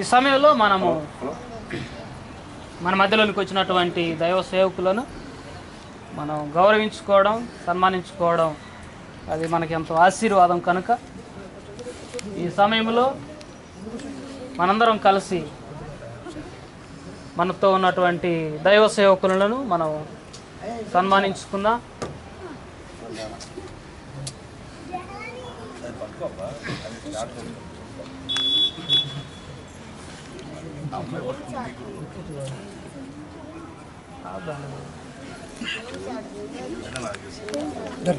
ఈ సమయంలో మనము మన మధ్యలోనికి వచ్చినటువంటి దైవ సేవకులను మనం గౌరవించుకోవడం సన్మానించుకోవడం అది మనకి ఎంతో ఆశీర్వాదం కనుక. ఈ సమయంలో మనందరం కలిసి మనతో ఉన్నటువంటి దైవ సేవకులను మనం సన్మానించుకుందాం. Dur.